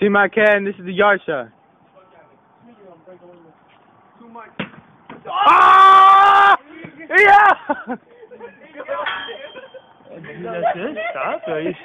Team I can, this is the yard shot. Ah! Yeah! That's it? Stop? Are you serious?